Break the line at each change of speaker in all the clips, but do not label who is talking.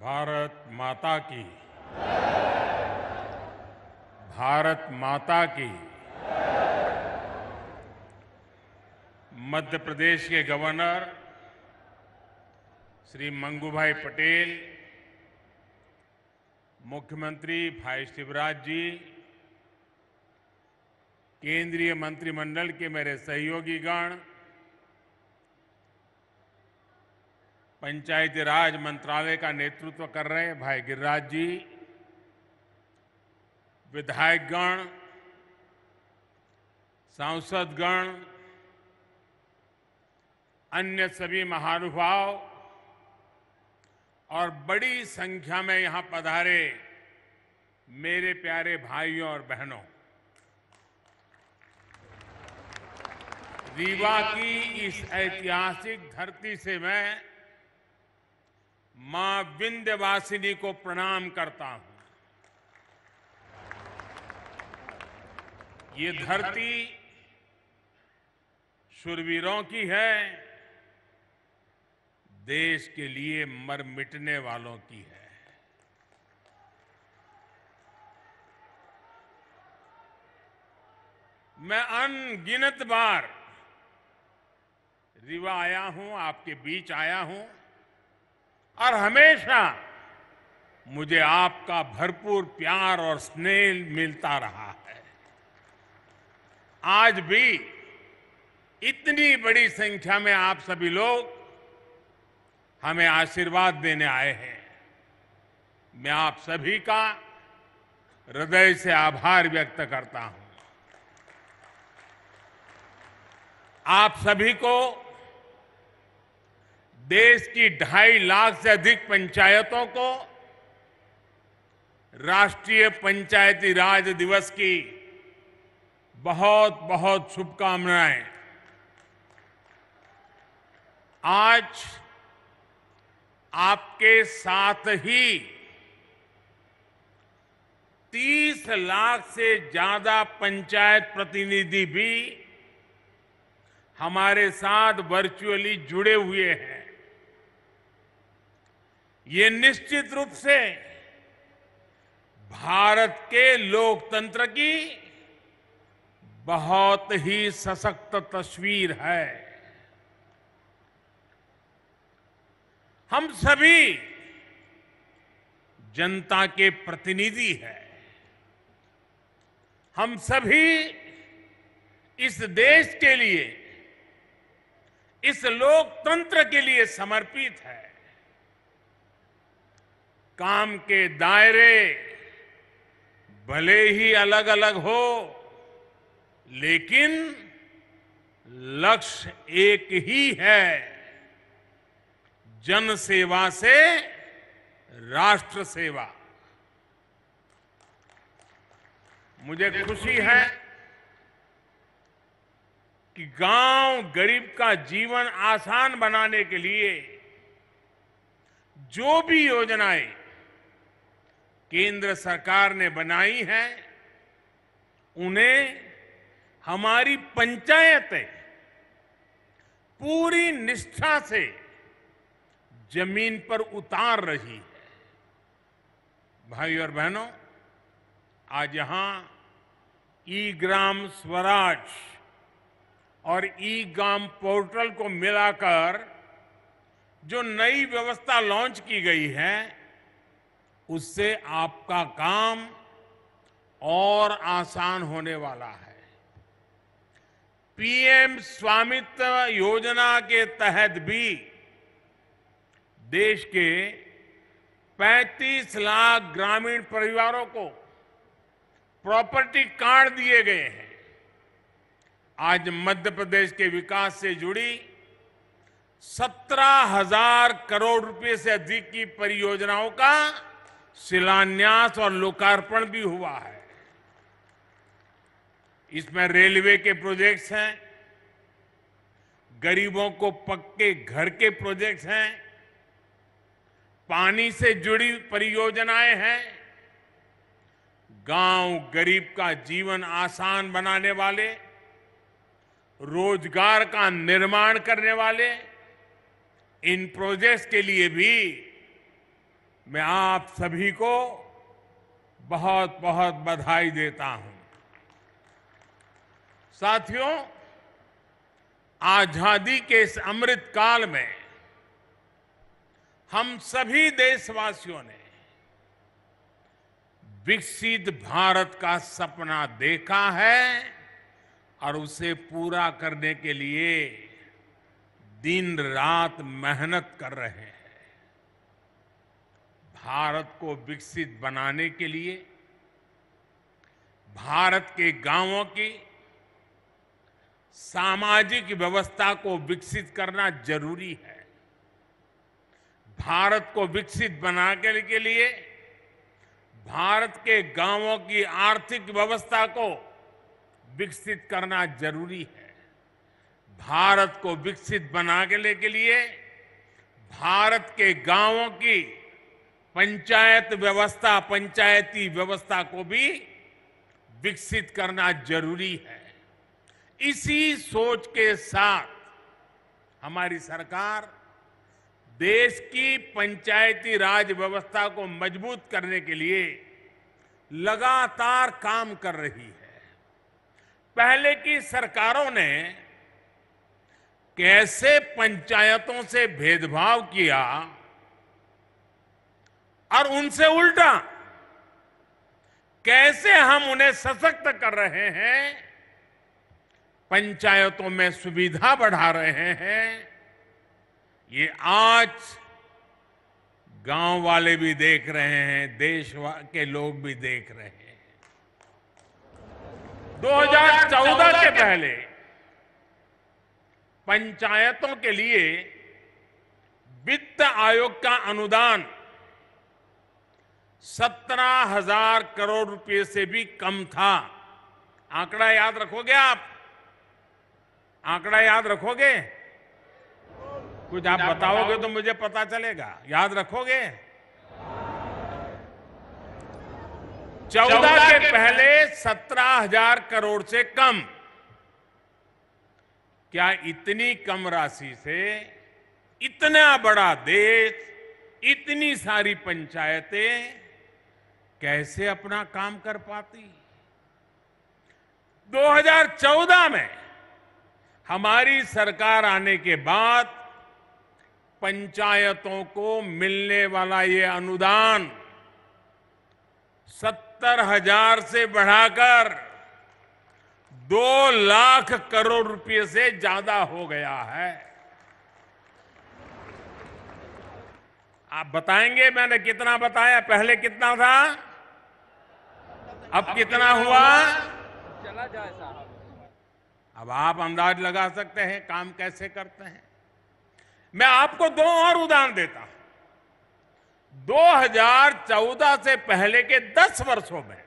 भारत माता की। भारत माता की। मध्य प्रदेश के गवर्नर श्री मंगूभाई पटेल, मुख्यमंत्री भाई शिवराज जी, केंद्रीय मंत्रिमंडल के मेरे सहयोगीगण पंचायती राज मंत्रालय का नेतृत्व कर रहे भाई गिरिराज जी। विधायकगण, सांसदगण, अन्य सभी महानुभाव और बड़ी संख्या में यहाँ पधारे मेरे प्यारे भाइयों और बहनों। रीवा की इस ऐतिहासिक धरती से मैं माँ विंध्यवासिनी को प्रणाम करता हूँ। ये धरती शुरवीरों की है देश के लिए मर मिटने वालों की है। मैं अनगिनत बार रिवा आया हूँ आपके बीच आया हूँ। और हमेशा मुझे आपका भरपूर प्यार और स्नेह मिलता रहा है। आज भी इतनी बड़ी संख्या में आप सभी लोग हमें आशीर्वाद देने आए हैं। मैं आप सभी का हृदय से आभार व्यक्त करता हूँ। आप सभी को देश की ढाई लाख से अधिक पंचायतों को राष्ट्रीय पंचायती राज दिवस की बहुत बहुत शुभकामनाएँ। आज आपके साथ ही 30 लाख से ज़्यादा पंचायत प्रतिनिधि भी हमारे साथ वर्चुअली जुड़े हुए हैं। ये निश्चित रूप से भारत के लोकतंत्र की बहुत ही सशक्त तस्वीर है। हम सभी जनता के प्रतिनिधि हैं। हम सभी इस देश के लिए, इस लोकतंत्र के लिए समर्पित है। काम के दायरे भले ही अलग अलग हो, लेकिन लक्ष्य एक ही है। जन सेवा से राष्ट्र सेवा मुझे खुशी है कि गाँव गरीब का जीवन आसान बनाने के लिए जो भी योजनाएँ केंद्र सरकार ने बनाई हैं, उन्हें हमारी पंचायतें पूरी निष्ठा से ज़मीन पर उतार रही है। भाई और बहनों, आज यहाँ ई ग्राम स्वराज और ई ग्राम पोर्टल को मिलाकर जो नई व्यवस्था लॉन्च की गई है उससे आपका काम और आसान होने वाला है। पीएम स्वामित्व योजना के तहत भी देश के 35 लाख ग्रामीण परिवारों को प्रॉपर्टी कार्ड दिए गए हैं। आज मध्य प्रदेश के विकास से जुड़ी सत्रह हज़ार करोड़ रुपए से अधिक की परियोजनाओं का शिलान्यास और लोकार्पण भी हुआ है। इसमें रेलवे के प्रोजेक्ट्स हैं, गरीबों को पक्के घर के प्रोजेक्ट्स हैं, पानी से जुड़ी परियोजनाएँ हैं, गाँव गरीब का जीवन आसान बनाने वाले, रोज़गार का निर्माण करने वाले, इन प्रोजेक्ट्स के लिए भी मैं आप सभी को बहुत बहुत बधाई देता हूँ। साथियों, आज़ादी के इस अमृत काल में हम सभी देशवासियों ने विकसित भारत का सपना देखा है और उसे पूरा करने के लिए दिन रात मेहनत कर रहे हैं। भारत को विकसित बनाने के लिए, भारत के गाँवों की सामाजिक व्यवस्था को विकसित करना ज़रूरी है। भारत को विकसित बनाने के लिए, भारत के गाँवों की आर्थिक व्यवस्था को विकसित करना ज़रूरी है। भारत को विकसित बनाने के लिए, भारत के गाँवों की पंचायत व्यवस्था, पंचायती व्यवस्था को भी विकसित करना ज़रूरी है। इसी सोच के साथ हमारी सरकार देश की पंचायती राज व्यवस्था को मज़बूत करने के लिए लगातार काम कर रही है। पहले की सरकारों ने कैसे पंचायतों से भेदभाव किया और उनसे उल्टा। कैसे हम उन्हें सशक्त कर रहे हैं? पंचायतों में सुविधा बढ़ा रहे हैं। ये आज गाँव वाले भी देख रहे हैं देश के लोग भी देख रहे हैं। 2014 के पहले पंचायतों के लिए वित्त आयोग का अनुदान सत्रह हज़ार करोड़ रुपए से भी कम था। आंकड़ा याद रखोगे आप? आंकड़ा याद रखोगे? कुछ आप बताओगे तो मुझे पता चलेगा। याद रखोगे? चौदह के पहले सत्रह हज़ार करोड़ से कम। क्या इतनी कम राशि से इतना बड़ा देश इतनी सारी पंचायतें कैसे अपना काम कर पाती? 2014 में हमारी सरकार आने के बाद पंचायतों को मिलने वाला ये अनुदान सत्तर हज़ार से बढ़ाकर दो लाख करोड़ रुपए से ज़्यादा हो गया है। आप बताएँगे मैंने कितना बताया? पहले कितना था? अब कितना हुआ?
चला जाए साहब।
अब आप अंदाज लगा सकते हैं काम कैसे करते हैं। मैं आपको दो और उदाहरण देता हूँ। 2014 से पहले के 10 वर्षों में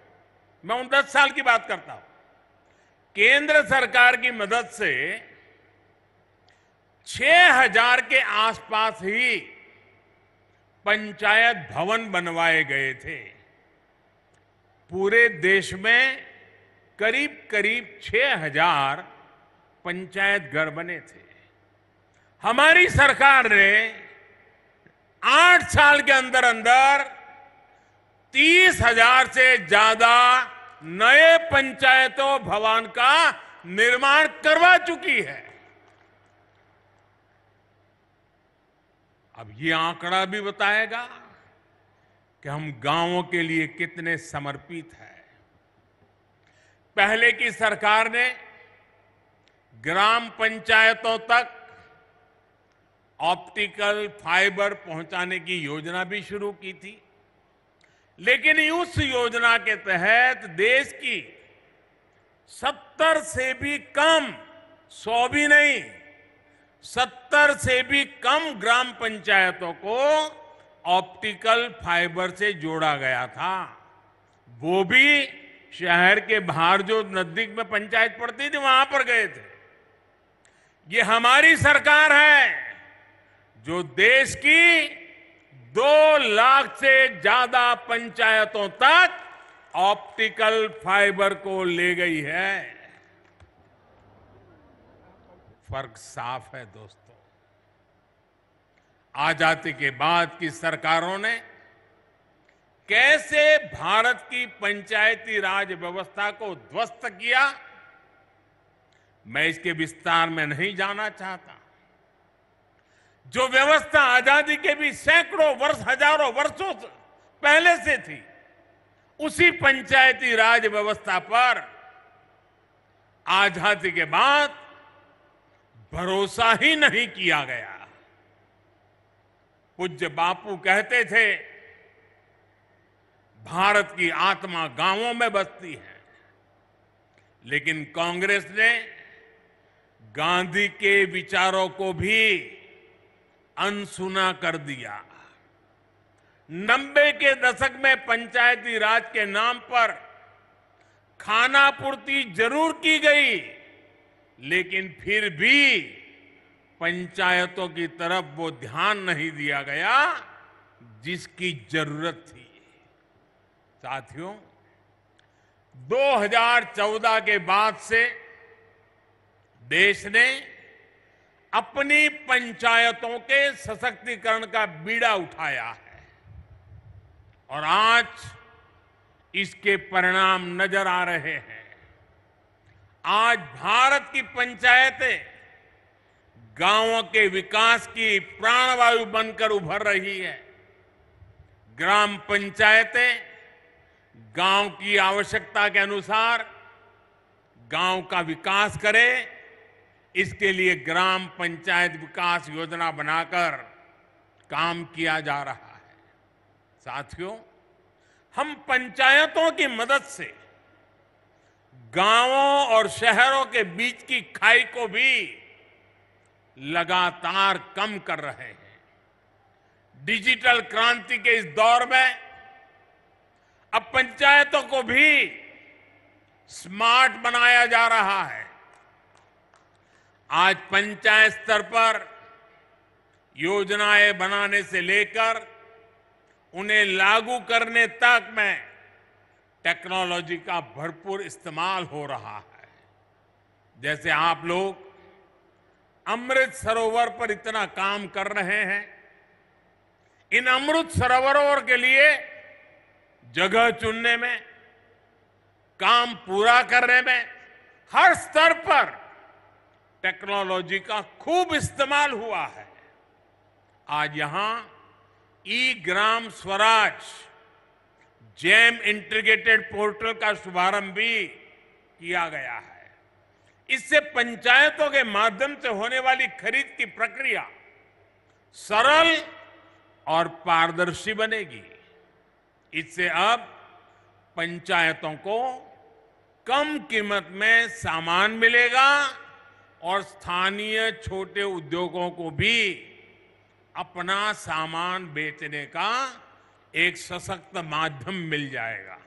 मैं उन 10 साल की बात करता हूँ। केंद्र सरकार की मदद से 6000 के आसपास ही पंचायत भवन बनवाए गए थे। पूरे देश में करीब करीब 6000 पंचायत घर बने थे। हमारी सरकार ने आठ साल के अंदर अंदर तीस हज़ार से ज़्यादा नए पंचायतों भवन का निर्माण करवा चुकी है। अब ये आंकड़ा भी बताएगा। कि हम गाँवों के लिए कितने समर्पित हैं। पहले की सरकार ने ग्राम पंचायतों तक ऑप्टिकल फाइबर पहुँचाने की योजना भी शुरू की थी। लेकिन उस योजना के तहत देश की सत्तर से भी कम, सौ भी नहीं, सत्तर से भी कम ग्राम पंचायतों को ऑप्टिकल फाइबर से जोड़ा गया था। वो भी शहर के बाहर जो नज़दीक में पंचायत पड़ती थी, वहाँ पर गए थे। ये हमारी सरकार है, जो देश की दो लाख से ज़्यादा पंचायतों तक ऑप्टिकल फाइबर को ले गई है। फ़र्क साफ़ है दोस्तों। आज़ादी के बाद की सरकारों ने कैसे भारत की पंचायती राज व्यवस्था को ध्वस्त किया, मैं इसके विस्तार में नहीं जाना चाहता। जो व्यवस्था आज़ादी के भी सैकड़ों वर्ष, हज़ारों वर्षों पहले से थी, उसी पंचायती राज व्यवस्था पर आज़ादी के बाद भरोसा ही नहीं किया गया। पूज्य बापू कहते थे, भारत की आत्मा गाँवों में बसती है। लेकिन कांग्रेस ने गांधी के विचारों को भी अनसुना कर दिया। नब्बे के दशक में पंचायती राज के नाम पर खाना पूर्ति ज़रूर की गई, लेकिन फिर भी पंचायतों की तरफ़ वो ध्यान नहीं दिया गया, जिसकी ज़रूरत थी। साथियों 2014 के बाद से देश ने अपनी पंचायतों के सशक्तिकरण का बीड़ा उठाया है। और आज इसके परिणाम नज़र आ रहे हैं। आज भारत की पंचायतें गाँवों के विकास की प्राणवायु बनकर उभर रही है। ग्राम पंचायतें गाँव की आवश्यकता के अनुसार गाँव का विकास करें। इसके लिए ग्राम पंचायत विकास योजना बनाकर काम किया जा रहा है। साथियों, हम पंचायतों की मदद से गाँवों और शहरों के बीच की खाई को भी लगातार कम कर रहे हैं। डिजिटल क्रांति के इस दौर में अब पंचायतों को भी स्मार्ट बनाया जा रहा है। आज पंचायत स्तर पर योजनाएँ बनाने से लेकर उन्हें लागू करने तक में टेक्नोलॉजी का भरपूर इस्तेमाल हो रहा है। जैसे आप लोग अमृत सरोवर पर इतना काम कर रहे हैं। इन अमृत सरोवरों के लिए जगह चुनने में, काम पूरा करने में, हर स्तर पर टेक्नोलॉजी का खूब इस्तेमाल हुआ है। आज यहाँ e Gram Swaraj, GeM integrated portal का शुभारंभ भी किया गया है। इससे पंचायतों के माध्यम से होने वाली खरीद की प्रक्रिया सरल और पारदर्शी बनेगी। इससे अब पंचायतों को कम कीमत में सामान मिलेगा और स्थानीय छोटे उद्योगों को भी अपना सामान बेचने का एक सशक्त माध्यम मिल जाएगा।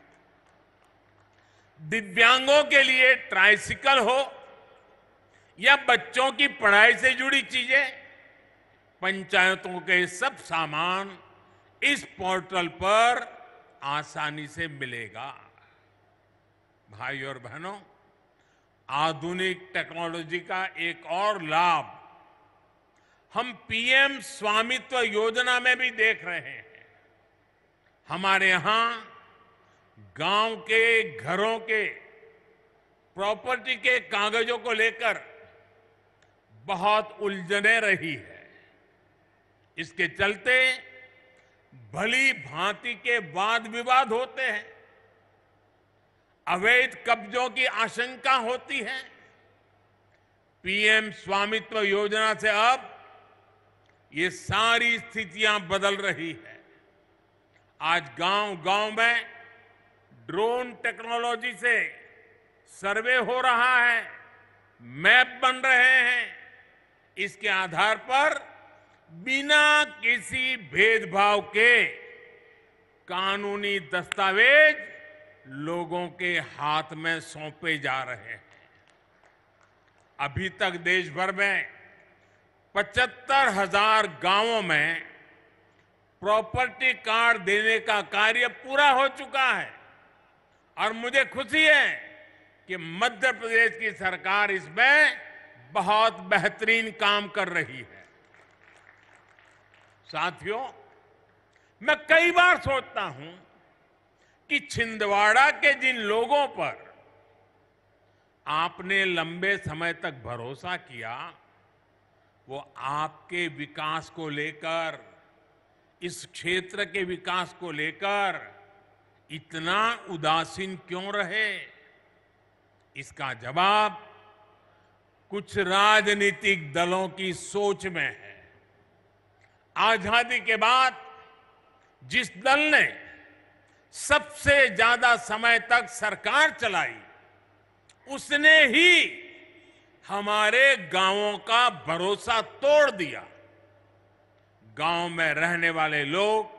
दिव्यांगों के लिए ट्राइसिकल हो या बच्चों की पढ़ाई से जुड़ी चीज़ें, पंचायतों के सब सामान इस पोर्टल पर आसानी से मिलेगा। भाई और बहनों, आधुनिक टेक्नोलॉजी का एक और लाभ, हम पीएम स्वामित्व योजना में भी देख रहे हैं। हमारे यहाँ गाँव के घरों के, प्रॉपर्टी के कागजों को लेकर बहुत उलझने रही है। इसके चलते भली भांति के वाद विवाद होते हैं। अवैध कब्जों की आशंका होती है। पीएम स्वामित्व योजना से अब ये सारी स्थितियाँ बदल रही है। आज गाँव गाँव में ड्रोन टेक्नोलॉजी से सर्वे हो रहा है। मैप बन रहे हैं। इसके आधार पर बिना किसी भेदभाव के कानूनी दस्तावेज़ लोगों के हाथ में सौंपे जा रहे हैं। अभी तक देश भर में पचहत्तर हज़ार गाँवों में प्रॉपर्टी कार्ड देने का कार्य पूरा हो चुका है। और मुझे खुशी है कि मध्य प्रदेश की सरकार इसमें बहुत बेहतरीन काम कर रही है। साथियों, मैं कई बार सोचता हूँ कि छिंदवाड़ा के जिन लोगों पर आपने लंबे समय तक भरोसा किया, वो आपके विकास को लेकर, इस क्षेत्र के विकास को लेकर इतना उदासीन क्यों रहे? इसका जवाब कुछ राजनीतिक दलों की सोच में है। आज़ादी के बाद जिस दल ने सबसे ज़्यादा समय तक सरकार चलाई, उसने ही हमारे गाँवों का भरोसा तोड़ दिया। गाँव में रहने वाले लोग,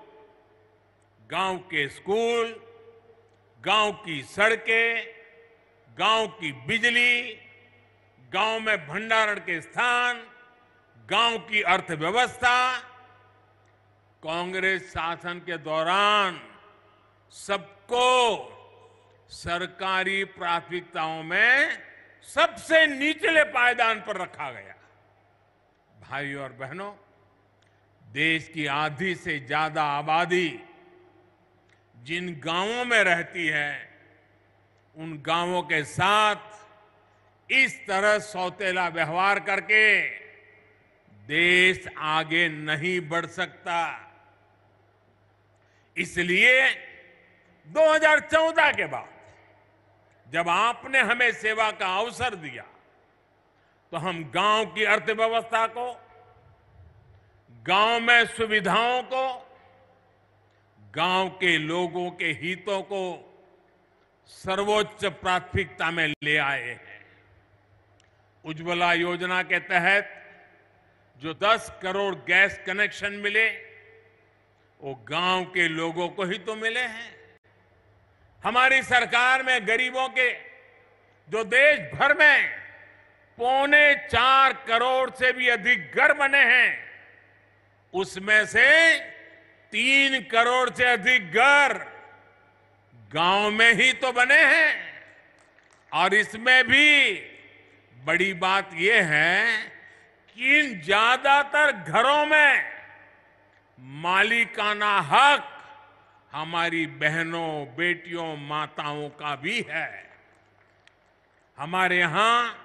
गाँव के स्कूल, गाँव की सड़कें, गाँव की बिजली गाँव में भंडारण के स्थान, गाँव की अर्थव्यवस्था, कांग्रेस शासन के दौरान सबको सरकारी प्राथमिकताओं में सबसे निचले पायदान पर रखा गया। भाई और बहनों, देश की आधी से ज़्यादा आबादी जिन गाँवों में रहती है, उन गाँवों के साथ इस तरह सौतेला व्यवहार करके देश आगे नहीं बढ़ सकता। इसलिए 2014 के बाद जब आपने हमें सेवा का अवसर दिया तो हम गाँव की अर्थव्यवस्था को, गाँव में सुविधाओं को, गाँव के लोगों के हितों को सर्वोच्च प्राथमिकता में ले आए हैं। उज्ज्वला योजना के तहत जो 10 करोड़ गैस कनेक्शन मिले, वो गाँव के लोगों को ही तो मिले हैं। हमारी सरकार में गरीबों के, जो देश भर में पौने चार करोड़ से भी अधिक घर बने हैं, उसमें से तीन करोड़ से अधिक घर गाँव में ही तो बने हैं। और इसमें भी बड़ी बात यह है कि इन ज़्यादातर घरों में मालिकाना हक हमारी बहनों, बेटियों, माताओं का भी है। हमारे यहाँ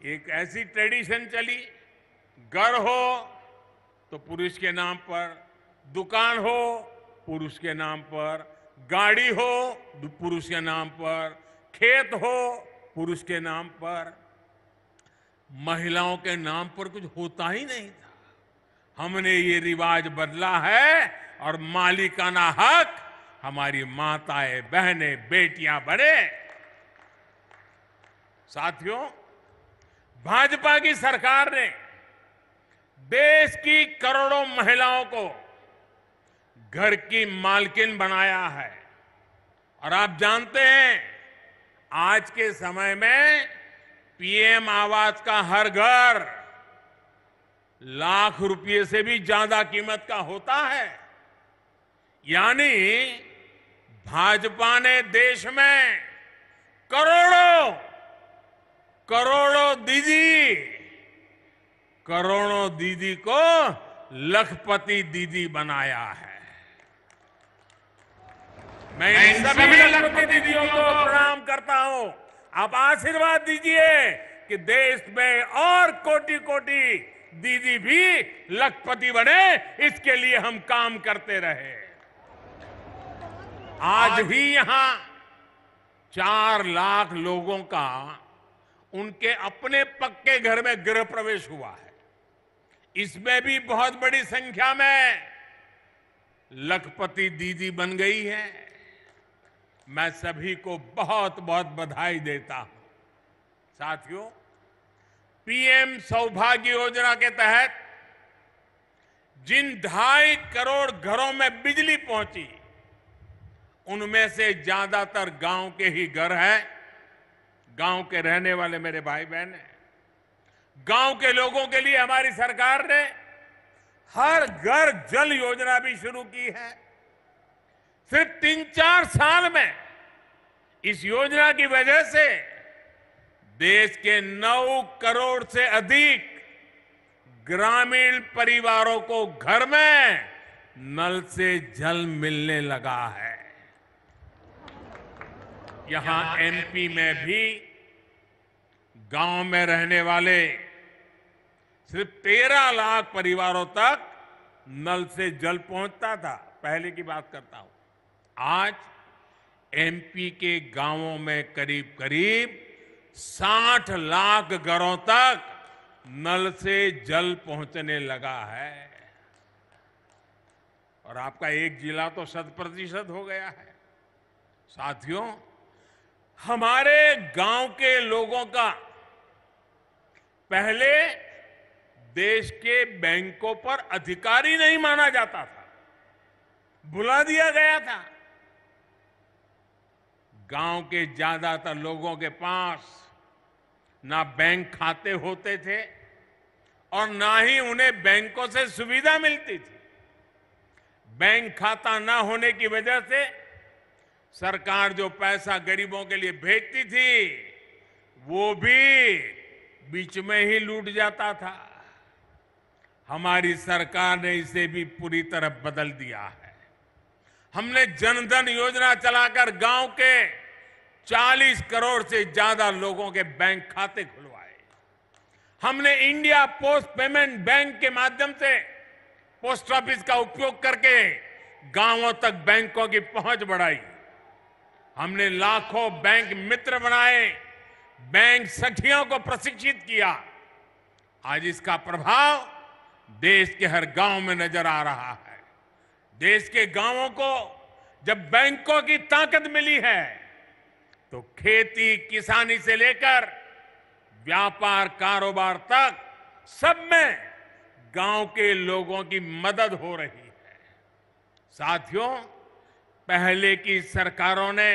एक ऐसी ट्रेडिशन चली, घर हो तो पुरुष के नाम पर दुकान हो, पुरुष के नाम पर गाड़ी हो, पुरुष के नाम पर खेत हो, पुरुष के नाम पर महिलाओं के नाम पर कुछ होता ही नहीं था। हमने ये रिवाज बदला है और मालिकाना हक, हमारी माताएँ, बहनें, बेटियाँ बने। साथियों, भाजपा की सरकार ने देश की करोड़ों महिलाओं को घर की मालकिन बनाया है। और आप जानते हैं, आज के समय में पीएम आवास का हर घर लाख रुपए से भी ज़्यादा कीमत का होता है। यानी भाजपा ने देश में करोड़ों करोड़ों दीदी करोड़ों दीदी को लखपति दीदी बनाया है। मैं इन सभी लखपति दीदियों को प्रणाम करता हूँ। आप आशीर्वाद दीजिए कि देश में और कोटि कोटि दीदी भी लखपति बने, इसके लिए हम काम करते रहे। आज भी यहाँ चार लाख लोगों का उनके अपने पक्के घर में गृह प्रवेश हुआ है। इसमें भी बहुत बड़ी संख्या में लखपति दीदी बन गई है। मैं सभी को बहुत बहुत बधाई देता हूँ। साथियों, पीएम सौभाग्य योजना के तहत जिन ढाई करोड़ घरों में बिजली पहुँची, उनमें से ज़्यादातर गाँव के ही घर हैं। गाँव के रहने वाले मेरे भाई बहन हैं। गाँव के लोगों के लिए हमारी सरकार ने हर घर जल योजना भी शुरू की है। सिर्फ़ तीन चार साल में इस योजना की वजह से देश के नौ करोड़ से अधिक ग्रामीण परिवारों को घर में नल से जल मिलने लगा है। यहाँ एमपी में भी गाँव में रहने वाले सिर्फ़ तेरह लाख परिवारों तक नल से जल पहुँचता था। पहले की बात करता हूँ। आज एमपी के गाँवों में करीब करीब 60 लाख घरों तक नल से जल पहुँचने लगा है। और आपका एक जिला तो शत प्रतिशत हो गया है। साथियों, हमारे गाँव के लोगों का पहले देश के बैंकों पर अधिकारी नहीं माना जाता था। बुला दिया गया था। गाँव के ज़्यादातर लोगों के पास ना बैंक खाते होते थे और ना ही उन्हें बैंकों से सुविधा मिलती थी। बैंक खाता ना होने की वजह से सरकार जो पैसा गरीबों के लिए भेजती थी, वो भी बीच में ही लूट जाता था। हमारी सरकार ने इसे भी पूरी तरह बदल दिया है। हमने जनधन योजना चलाकर गाँव के 40 करोड़ से ज़्यादा लोगों के बैंक खाते खुलवाए। हमने इंडिया पोस्ट पेमेंट बैंक के माध्यम से पोस्ट ऑफ़िस का उपयोग करके गाँवों तक बैंकों की पहुँच बढ़ाई। हमने लाखों बैंक मित्र बनाए, बैंक सखियों को प्रशिक्षित किया। आज इसका प्रभाव देश के हर गाँव में नज़र आ रहा है। देश के गाँवों को जब बैंकों की ताकत मिली है तो खेती किसानी से लेकर व्यापार कारोबार तक सब में गाँव के लोगों की मदद हो रही है। साथियों, पहले की सरकारों ने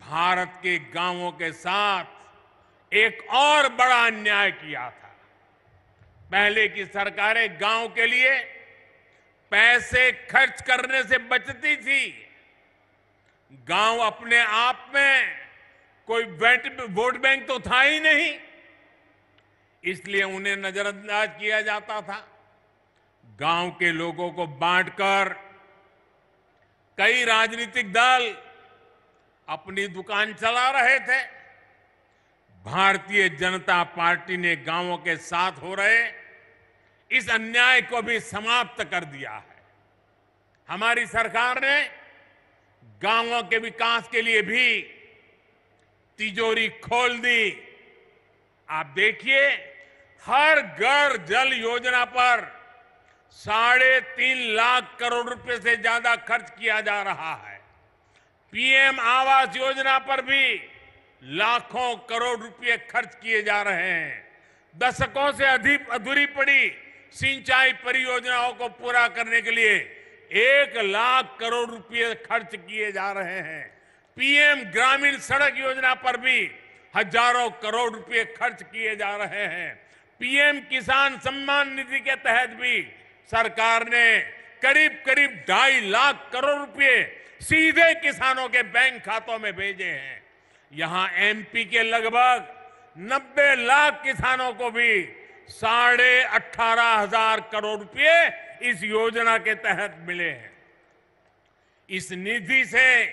भारत के गाँवों के साथ एक और बड़ा अन्याय किया था। पहले की सरकारें गाँव के लिए पैसे खर्च करने से बचती थी। गाँव अपने आप में कोई वोट बैंक तो था ही नहीं। इसलिए उन्हें नजरअंदाज किया जाता था। गाँव के लोगों को बांटकर कई राजनीतिक दल अपनी दुकान चला रहे थे। भारतीय जनता पार्टी ने गाँवों के साथ हो रहे, इस अन्याय को भी समाप्त कर दिया है। हमारी सरकार ने गाँवों के विकास के लिए भी तिजोरी खोल दी। आप देखिए, हर घर जल योजना पर साढ़े तीन लाख करोड़ रुपए से ज़्यादा खर्च किया जा रहा है। पीएम आवास योजना पर भी लाखों करोड़ रुपए खर्च किए जा रहे हैं। दशकों से अधिक अधूरी पड़ी सिंचाई परियोजनाओं को पूरा करने के लिए एक लाख करोड़ रुपए खर्च किए जा रहे हैं। पीएम ग्रामीण सड़क योजना पर भी हज़ारों करोड़ रुपए खर्च किए जा रहे हैं। पीएम किसान सम्मान निधि के तहत भी सरकार ने करीब करीब ढाई लाख करोड़ रुपए सीधे किसानों के बैंक खातों में भेजे हैं। यहाँ एमपी के लगभग 90 लाख किसानों को भी साढ़े अठारह हज़ार करोड़ रुपए इस योजना के तहत मिले हैं। इस निधि से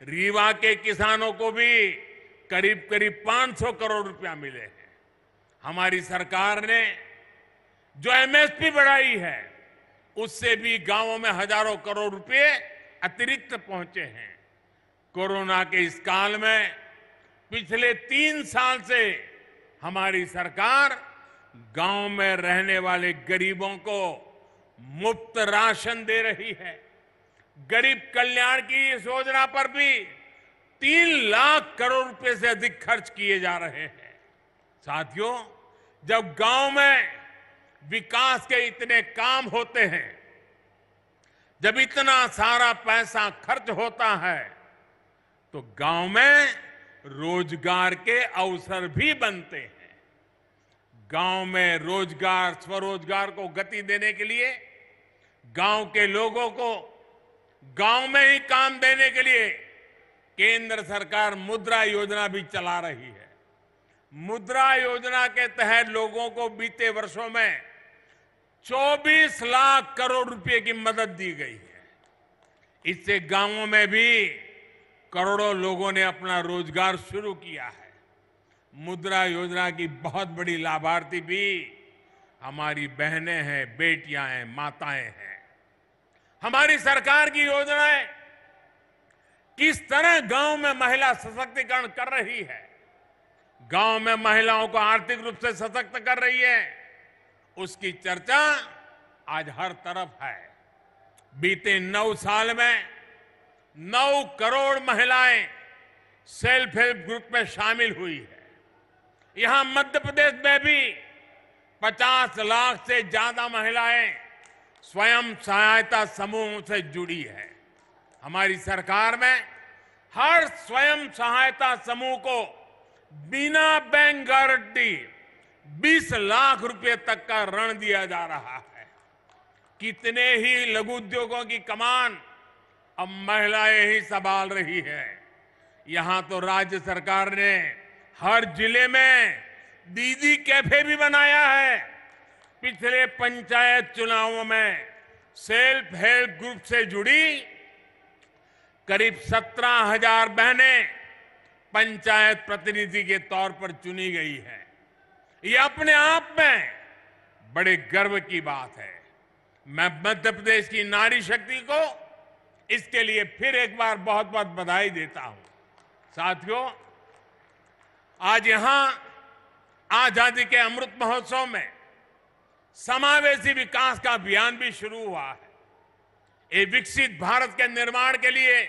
रीवा के किसानों को भी करीब करीब 500 करोड़ रुपया मिले हैं। हमारी सरकार ने जो एमएसपी बढ़ाई है, उससे भी गाँवों में हज़ारों करोड़ रुपए अतिरिक्त पहुँचे हैं। कोरोना के इस काल में पिछले तीन साल से हमारी सरकार गाँव में रहने वाले गरीबों को मुफ़्त राशन दे रही है। गरीब कल्याण की इस योजना पर भी तीन लाख करोड़ रुपए से अधिक खर्च किए जा रहे हैं। साथियों, जब गाँव में विकास के इतने काम होते हैं, जब इतना सारा पैसा खर्च होता है तो गाँव में रोज़गार के अवसर भी बनते हैं। गाँव में रोज़गार, स्वरोजगार को गति देने के लिए, गाँव के लोगों को गाँव में ही काम देने के लिए केंद्र सरकार मुद्रा योजना भी चला रही है। मुद्रा योजना के तहत लोगों को बीते वर्षों में 24 लाख करोड़ रुपए की मदद दी गई है। इससे गाँवों में भी करोड़ों लोगों ने अपना रोज़गार शुरू किया है। मुद्रा योजना की बहुत बड़ी लाभार्थी भी हमारी बहनें हैं, बेटियाँ हैं, माताएँ हैं। हमारी सरकार की योजनाएँ किस तरह गाँव में महिला सशक्तिकरण कर रही है। गाँव में महिलाओं को आर्थिक रूप से सशक्त कर रही है। उसकी चर्चा आज हर तरफ़ है। बीते नौ साल में नौ करोड़ महिलाएँ सेल्फ हेल्प ग्रुप में शामिल हुई है। यहाँ मध्य प्रदेश में भी 50 लाख से ज़्यादा महिलाएँ स्वयं सहायता समूह से जुड़ी है। हमारी सरकार में हर स्वयं सहायता समूह को बिना बैंक गारंटी 20 लाख रुपए तक का ऋण दिया जा रहा है। कितने ही लघु उद्योगों की कमान अब महिलाएँ ही संभाल रही है। यहाँ तो राज्य सरकार ने हर ज़िले में दीदी कैफ़े भी बनाया है। पिछले पंचायत चुनावों में सेल्फ हेल्प ग्रुप से जुड़ी करीब सत्रह हज़ार बहनें पंचायत प्रतिनिधि के तौर पर चुनी गई है। ये अपने आप में बड़े गर्व की बात है। मैं मध्य प्रदेश की नारी शक्ति को इसके लिए फिर एक बार बहुत बहुत बधाई देता हूँ। साथियों आज यहाँ आज़ादी के अमृत महोत्सव में समावेशी विकास का अभियान भी शुरू हुआ है। ये विकसित भारत के निर्माण के लिए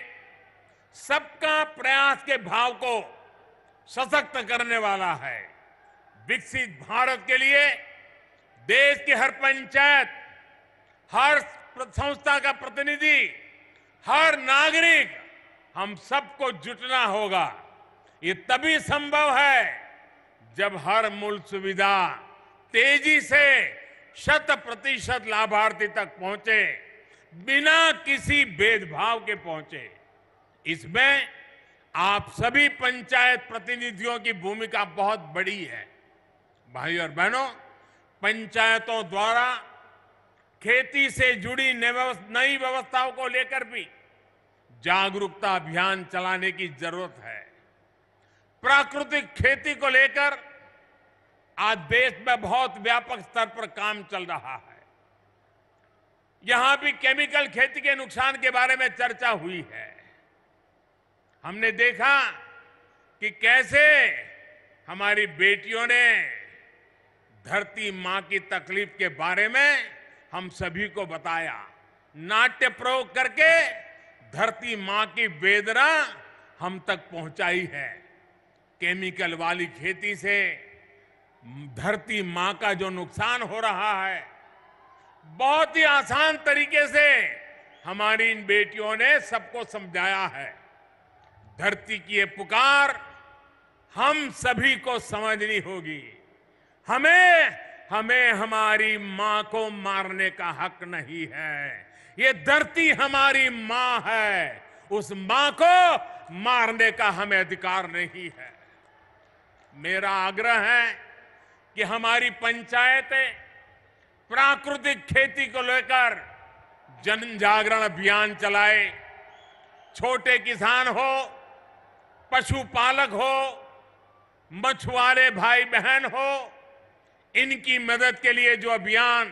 सबका प्रयास के भाव को सशक्त करने वाला है। विकसित भारत के लिए देश की हर पंचायत, हर संस्था का प्रतिनिधि, हर नागरिक, हम सबको जुटना होगा। ये तभी संभव है जब हर मूल सुविधा तेज़ी से शत प्रतिशत लाभार्थी तक पहुँचे, बिना किसी भेदभाव के पहुँचे। इसमें आप सभी पंचायत प्रतिनिधियों की भूमिका बहुत बड़ी है। भाई और बहनों, पंचायतों द्वारा खेती से जुड़ी नई व्यवस्थाओं को लेकर भी जागरूकता अभियान चलाने की ज़रूरत है। प्राकृतिक खेती को लेकर आज देश में बहुत व्यापक स्तर पर काम चल रहा है। यहाँ भी केमिकल खेती के नुकसान के बारे में चर्चा हुई है। हमने देखा कि कैसे हमारी बेटियों ने धरती माँ की तकलीफ़ के बारे में हम सभी को बताया। नाट्य प्रयोग करके धरती माँ की वेदना हम तक पहुंचाई है। केमिकल वाली खेती से धरती माँ का जो नुकसान हो रहा है, बहुत ही आसान तरीके से हमारी इन बेटियों ने सबको समझाया है। धरती की ये पुकार हम सभी को समझनी होगी। हमें हमें हमारी माँ को मारने का हक नहीं है। ये धरती हमारी माँ है। उस माँ को मारने का हमें अधिकार नहीं है। मेरा आग्रह है कि हमारी पंचायतें प्राकृतिक खेती को लेकर जन जागरण अभियान चलाए। छोटे किसान हो, पशुपालक हो, मछुआरे भाई बहन हो, इनकी मदद के लिए जो अभियान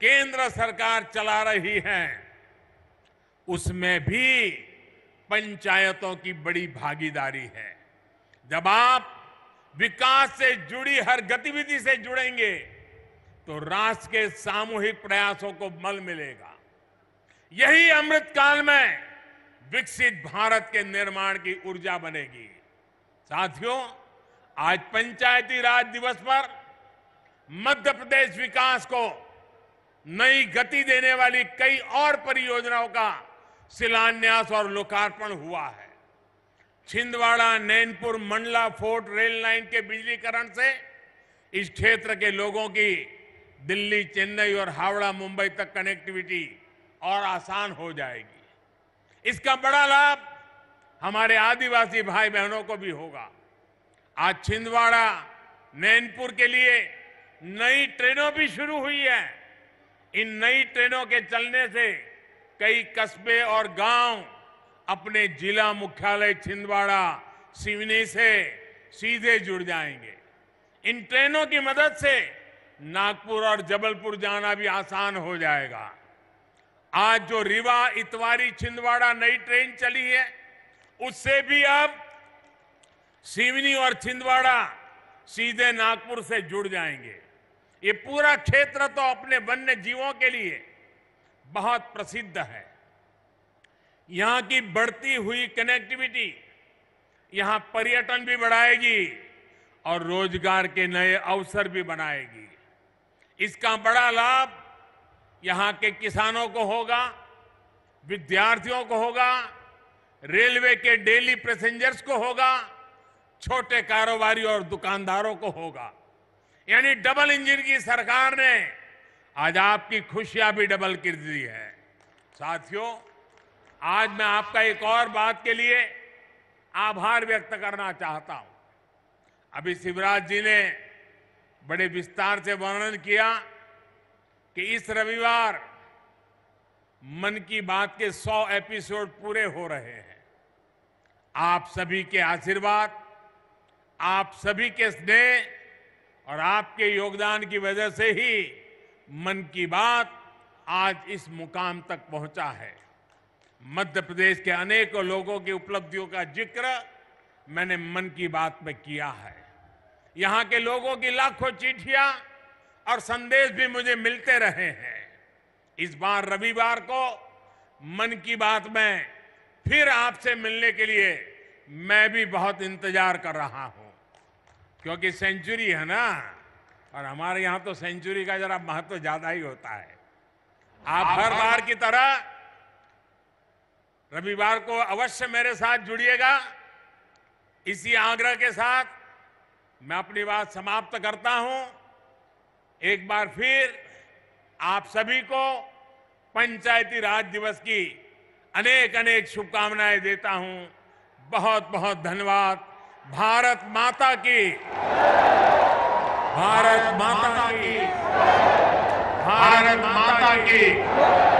केंद्र सरकार चला रही है, उसमें भी पंचायतों की बड़ी भागीदारी है। जब आप विकास से जुड़ी हर गतिविधि से जुड़ेंगे तो राष्ट्र के सामूहिक प्रयासों को बल मिलेगा। यही अमृत काल में विकसित भारत के निर्माण की ऊर्जा बनेगी। साथियों, आज पंचायती राज दिवस पर मध्य प्रदेश विकास को नई गति देने वाली कई और परियोजनाओं का शिलान्यास और लोकार्पण हुआ है। Chhindwara, Nainpur, Mandla, Fort, rail line के बिजलीकरण से इस क्षेत्र के लोगों की दिल्ली, चेन्नई और हावड़ा, मुंबई तक कनेक्टिविटी और आसान हो जाएगी। इसका बड़ा लाभ हमारे आदिवासी भाई बहनों को भी होगा। आज छिंदवाड़ा, नैनपुर के लिए नई ट्रेनों भी शुरू हुई है। इन नई ट्रेनों के चलने से कई कस्बे और गाँव अपने जिला मुख्यालय छिंदवाड़ा सिवनी से सीधे जुड़ जाएँगे। इन ट्रेनों की मदद से नागपुर और जबलपुर जाना भी आसान हो जाएगा। आज जो रीवा, इतवारी, छिंदवाड़ा नई ट्रेन चली है, उससे भी अब सिवनी और छिंदवाड़ा सीधे नागपुर से जुड़ जाएँगे। ये पूरा क्षेत्र तो अपने वन्य जीवों के लिए बहुत प्रसिद्ध है। यहाँ की बढ़ती हुई कनेक्टिविटी यहाँ पर्यटन भी बढ़ाएगी और रोज़गार के नए अवसर भी बनाएगी। इसका बड़ा लाभ यहाँ के किसानों को होगा, विद्यार्थियों को होगा, रेलवे के डेली पैसेंजर्स को होगा, छोटे कारोबारी और दुकानदारों को होगा। यानी डबल इंजन की सरकार ने आज आपकी खुशियाँ भी डबल कर दी है। साथियों आज मैं आपका एक और बात के लिए आभार व्यक्त करना चाहता हूँ। अभी शिवराज जी ने बड़े विस्तार से वर्णन किया कि इस रविवार मन की बात के 100 एपिसोड पूरे हो रहे हैं। आप सभी के आशीर्वाद, आप सभी के स्नेह और आपके योगदान की वजह से ही मन की बात आज इस मुकाम तक पहुँचा है। मध्य प्रदेश के अनेकों लोगों की उपलब्धियों का ज़िक्र मैंने मन की बात में किया है। यहाँ के लोगों की लाखों चिट्ठियाँ और संदेश भी मुझे मिलते रहे हैं। इस बार रविवार को मन की बात में फिर आपसे मिलने के लिए मैं भी बहुत इंतज़ार कर रहा हूँ। क्योंकि सेंचुरी है ना, और हमारे यहाँ तो सेंचुरी का जरा महत्व ज़्यादा ही होता है। आप हर बार की तरह रविवार को अवश्य मेरे साथ जुड़िएगा। इसी आग्रह के साथ मैं अपनी बात समाप्त करता हूँ। एक बार फिर आप सभी को पंचायती राज दिवस की अनेक अनेक शुभकामनाएँ देता हूँ। बहुत बहुत धन्यवाद। भारत माता की, भारत माता की, भारत माता की।